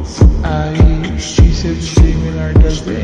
I she said the same does the